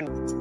you.